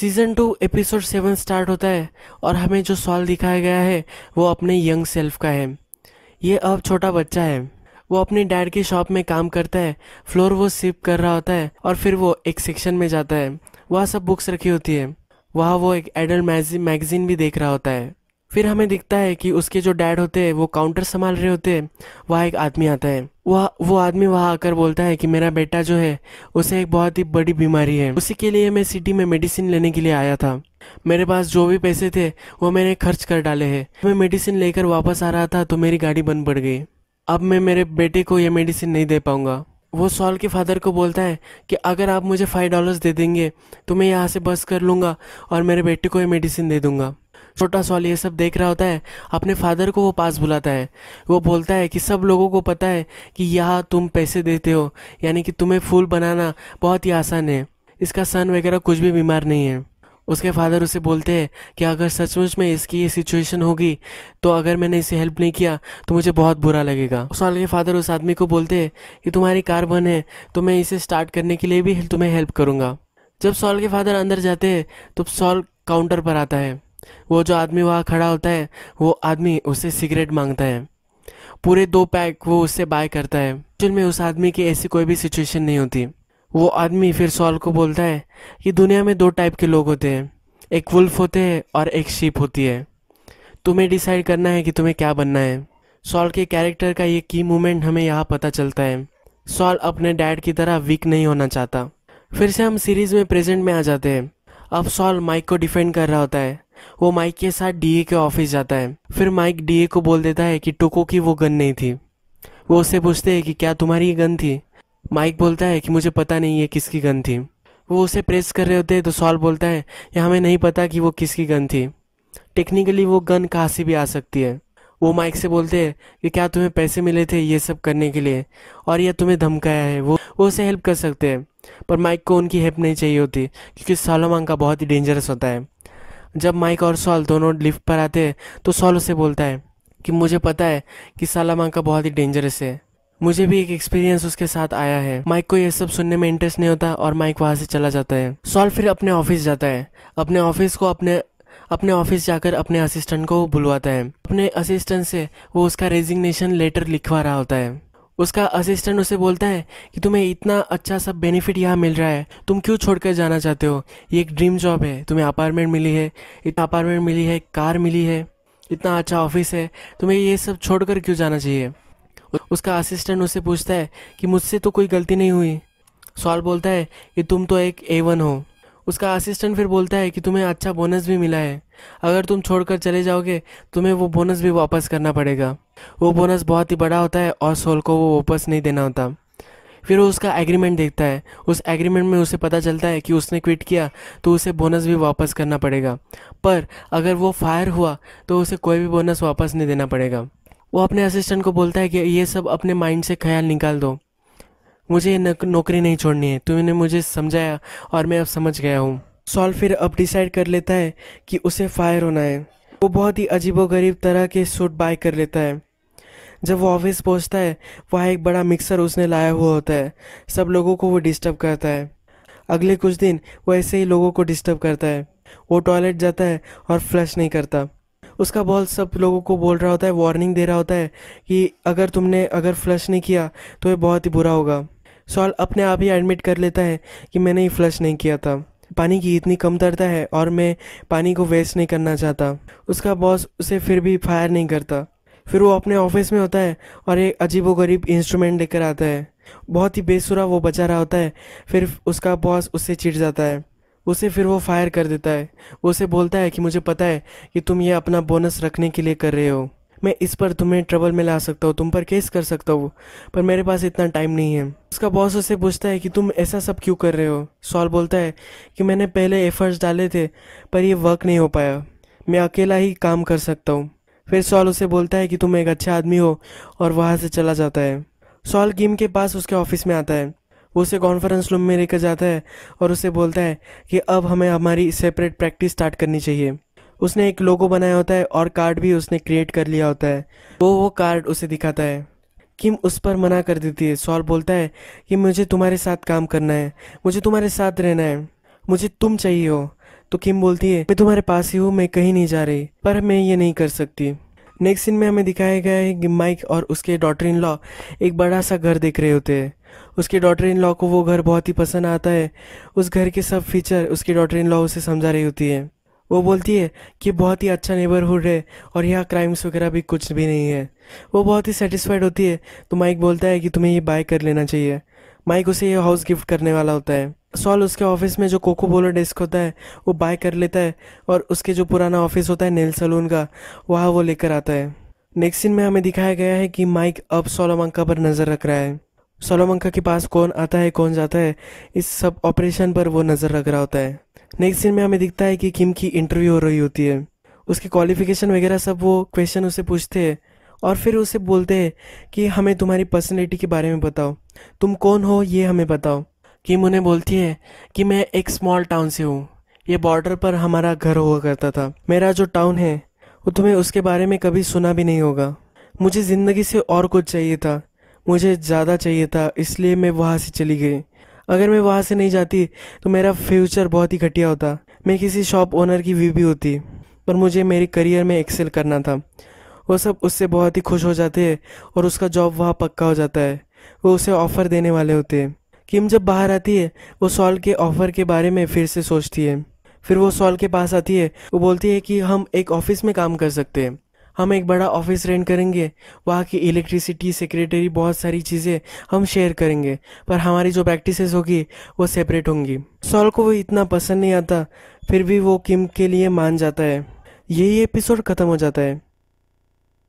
Season two episode seven start होता है और हमें जो सॉल दिखाया गया है, वो अपने यंग सेल्फ का है। ये अब छोटा बच्चा है। वो अपने डैड की शॉप में काम करता है फ्लोर वो सिप कर रहा होता है और फिर वो एक सेक्शन में जाता है। वहाँ सब बुक्स रखी होती है। वहाँ वो एक एडल्ट मैगजीन भी देख रहा होता है। फिर हमें दिखता है कि उसके जो डैड होते हैं, वो काउंटर संभाल रहे होते हैं। वहाँ एक आदमी आता है। वह, वो आदमी वहाँ आकर बोलता है कि मेरा बेटा जो है, उसे एक बहुत ही बड़ी बीमारी है। उसी के लिए मैं सिटी में मेडिसिन लेने के लिए आया था। मेरे पास जो भी पैसे थे, वो मैंने खर्च कर डाले हैं। मैं मेडिसिन लेकर वापस आ रहा था तो मेरी गाड़ी बंद पड़ गई। अब मैं मेरे बेटे को ये मेडिसिन नहीं दे पाऊँगा। वो सॉल के फादर को बोलता है कि अगर आप मुझे फाइव डॉलर्स दे देंगे तो मैं यहाँ से बस कर लूँगा और मेरे बेटे को ये मेडिसिन दे दूँगा। छोटा सॉल ये सब देख रहा होता है, अपने फादर को वो पास बुलाता है। वो बोलता है कि सब लोगों को पता है कि यहाँ तुम पैसे देते हो, यानी कि तुम्हें फूल बनाना बहुत ही आसान है। इसका सन वगैरह कुछ भी बीमार नहीं है। उसके फादर उसे बोलते हैं कि अगर सचमुच में इसकी ये सिचुएशन होगी तो अगर मैंने इसे हेल्प नहीं किया तो मुझे बहुत बुरा लगेगा। उस साल के फादर उस आदमी को बोलते हैं कि तुम्हारी कार बन है तो मैं इसे स्टार्ट करने के लिए भी तुम्हें हेल्प करूँगा। जब सॉल के फादर अंदर जाते हैं तो सॉल काउंटर पर आता है। वो जो आदमी वहाँ खड़ा होता है, वो आदमी उससे सिगरेट माँगता है। पूरे दो पैक वो उससे बाय करता है। एक्चुअल में उस आदमी की ऐसी कोई भी सिचुएशन नहीं होती। वो आदमी फिर सॉल को बोलता है कि दुनिया में दो टाइप के लोग होते हैं। एक वुल्फ होते हैं और एक शीप होती है। तुम्हें डिसाइड करना है कि तुम्हें क्या बनना है। सॉल के कैरेक्टर का ये की मोमेंट हमें यहाँ पता चलता है। सॉल अपने डैड की तरह वीक नहीं होना चाहता। फिर से हम सीरीज़ में प्रेजेंट में आ जाते हैं। अब सॉल माइक को डिफेंड कर रहा होता है। वो माइक के साथ डीए के ऑफ़िस जाता है। फिर माइक डीए को बोल देता है कि टोको की वो गन नहीं थी। वो उससे पूछते हैं कि क्या तुम्हारी ये गन थी? माइक बोलता है कि मुझे पता नहीं है किसकी गन थी। वो उसे प्रेस कर रहे होते हैं तो सॉल बोलता है कि हमें नहीं पता कि वो किसकी गन थी। टेक्निकली वो गन कहाँ से भी आ सकती है। वो माइक से बोलते हैं कि क्या तुम्हें पैसे मिले थे ये सब करने के लिए? और यह तुम्हें धमकाया है। वो वो उसे हेल्प कर सकते हैं। पर माइक को उनकी हेल्प नहीं चाहिए होती, क्योंकि सॉलोमान का बहुत ही डेंजरस होता है। जब माइक और सॉल दोनों लिफ्ट पर आते हैं तो सॉल उसे बोलता है कि मुझे पता है कि सालामान का बहुत ही डेंजरस है। मुझे भी एक एक्सपीरियंस उसके साथ आया है। माइक को यह सब सुनने में इंटरेस्ट नहीं होता और माइक वहाँ से चला जाता है। सॉल फिर अपने ऑफ़िस जाता है। अपने ऑफ़िस को अपने अपने ऑफ़िस जाकर अपने असिस्टेंट को बुलवाता है। अपने असिस्टेंट से वो उसका रेजिग्नेशन लेटर लिखवा रहा होता है। उसका असिस्टेंट उसे बोलता है कि तुम्हें इतना अच्छा सब बेनिफिट यहाँ मिल रहा है, तुम क्यों छोड़कर जाना चाहते हो? ये एक ड्रीम जॉब है, तुम्हें अपार्टमेंट मिली है, इतना अपार्टमेंट मिली है कार मिली है, इतना अच्छा ऑफ़िस है, तुम्हें ये सब छोड़कर क्यों जाना चाहिए? उसका असिस्टेंट उससे पूछता है कि मुझसे तो कोई गलती नहीं हुई। सॉल बोलता है कि तुम तो एक ए वन हो। उसका असिस्टेंट फिर बोलता है कि तुम्हें अच्छा बोनस भी मिला है। अगर तुम छोड़कर चले जाओगे, तुम्हें वो बोनस भी वापस करना पड़ेगा। वो बोनस बहुत ही बड़ा होता है और सोल को वो वापस नहीं देना होता। फिर वो उसका एग्रीमेंट देखता है। उस एग्रीमेंट में उसे पता चलता है कि उसने क्विट किया तो उसे बोनस भी वापस करना पड़ेगा। पर अगर वो फायर हुआ तो उसे कोई भी बोनस वापस नहीं देना पड़ेगा। वो अपने असिस्टेंट को बोलता है कि ये सब अपने माइंड से ख्याल निकाल दो। मुझे नौकरी नहीं छोड़नी है। तुमने मुझे समझाया और मैं अब समझ गया हूँ। सॉल फिर अब डिसाइड कर लेता है कि उसे फायर होना है। वो बहुत ही अजीबो गरीब तरह के सूट बाय कर लेता है। जब वो ऑफ़िस पहुँचता है, वहाँ एक बड़ा मिक्सर उसने लाया हुआ होता है। सब लोगों को वो डिस्टर्ब करता है। अगले कुछ दिन वो ऐसे ही लोगों को डिस्टर्ब करता है। वो टॉयलेट जाता है और फ्लश नहीं करता। उसका बॉल सब लोगों को बोल रहा होता है वार्निंग दे रहा होता है कि अगर तुमने अगर फ्लश नहीं किया तो ये बहुत ही बुरा होगा। सॉल अपने आप ही एडमिट कर लेता है कि मैंने ये फ्लश नहीं किया था। पानी की इतनी कमतरता है और मैं पानी को वेस्ट नहीं करना चाहता। उसका बॉस उसे फिर भी फायर नहीं करता। फिर वो अपने ऑफ़िस में होता है और एक अजीब गरीब इंस्ट्रूमेंट लेकर आता है। बहुत ही बेसुरा वो बचा रहा होता है। फिर उसका बॉस उससे चिढ़ जाता है। उसे फिर वो फायर कर देता है। उसे बोलता है कि मुझे पता है कि तुम ये अपना बोनस रखने के लिए कर रहे हो। मैं इस पर तुम्हें ट्रबल में ला सकता हूँ, तुम पर केस कर सकता हूँ। पर मेरे पास इतना टाइम नहीं है। उसका बॉस उससे पूछता है कि तुम ऐसा सब क्यों कर रहे हो? सॉल बोलता है कि मैंने पहले एफर्ट्स डाले थे, पर ये वर्क नहीं हो पाया। मैं अकेला ही काम कर सकता हूँ। फिर सॉल उसे बोलता है कि तुम एक अच्छा आदमी हो और वहाँ से चला जाता है। सॉल गिम के पास उसके ऑफ़िस में आता है। वो उसे कॉन्फ्रेंस रूम में लेकर जाता है और उसे बोलता है कि अब हमें हमारी सेपरेट प्रैक्टिस स्टार्ट करनी चाहिए। उसने एक लोगो बनाया होता है और कार्ड भी उसने क्रिएट कर लिया होता है। वो वो कार्ड उसे दिखाता है किम उस पर मना कर देती है। सॉल बोलता है कि मुझे तुम्हारे साथ काम करना है, मुझे तुम्हारे साथ रहना है, मुझे तुम चाहिए हो। तो किम बोलती है, मैं तुम्हारे पास ही हूँ, मैं कहीं नहीं जा रही, पर मैं ये नहीं कर सकती। नेक्स्ट सीन में हमें दिखाया गया है कि माइक और उसके डॉटर इन लॉ एक बड़ा सा घर देख रहे होते हैं। उसके डॉटर इन लॉ को वो घर बहुत ही पसंद आता है। उस घर के सब फीचर उसकी डॉटर इन लॉ उसे समझा रही होती है। वो बोलती है कि बहुत ही अच्छा नेबरहुड है और यहाँ क्राइम्स वगैरह भी कुछ भी नहीं है। वो बहुत ही सेटिस्फाइड होती है। तो माइक बोलता है कि तुम्हें ये बाय कर लेना चाहिए। माइक उसे ये हाउस गिफ्ट करने वाला होता है। सॉल उसके ऑफ़िस में जो कोको बोलो डेस्क होता है, वो बाय कर लेता है और उसके जो पुराना ऑफ़िस होता है नेल सलून का, वहाँ वो लेकर आता है। नेक्स्ट सीन में हमें दिखाया गया है कि माइक अब सोलोमंका पर नज़र रख रहा है। सोलोमंका के पास कौन आता है, कौन जाता है, इस सब ऑपरेशन पर वो नज़र रख रहा होता है। नेक्स्ट सीन में हमें दिखता है कि किम की इंटरव्यू हो रही होती है। उसकी क्वालिफिकेशन वगैरह सब वो क्वेश्चन उसे पूछते हैं और फिर उसे बोलते हैं कि हमें तुम्हारी पर्सनैलिटी के बारे में बताओ। तुम कौन हो, ये हमें बताओ। किम उन्हें बोलती है कि मैं एक स्मॉल टाउन से हूँ। ये बॉर्डर पर हमारा घर हुआ करता था। मेरा जो टाउन है, वो तुम्हें उसके बारे में कभी सुना भी नहीं होगा। मुझे ज़िंदगी से और कुछ चाहिए था। मुझे ज़्यादा चाहिए था, इसलिए मैं वहाँ से चली गई। अगर मैं वहाँ से नहीं जाती तो मेरा फ्यूचर बहुत ही घटिया होता। मैं किसी शॉप ओनर की वी भी होती, पर मुझे मेरे करियर में एक्सेल करना था। वो सब उससे बहुत ही खुश हो जाते हैं और उसका जॉब वहाँ पक्का हो जाता है। वो उसे ऑफ़र देने वाले होते। हैं किम जब बाहर आती है, वो सॉल के ऑफ़र के बारे में फिर से सोचती है। फिर वो सॉल के पास आती है, वो बोलती है कि हम एक ऑफ़िस में काम कर सकते हैं। हम एक बड़ा ऑफ़िस रेंट करेंगे, वहाँ की इलेक्ट्रिसिटी सेक्रेटरी बहुत सारी चीज़ें हम शेयर करेंगे, पर हमारी जो प्रैक्टिसेस होगी, वो सेपरेट होंगी। सॉल को वो इतना पसंद नहीं आता, फिर भी वो किम के लिए मान जाता है। यही एपिसोड ख़त्म हो जाता है।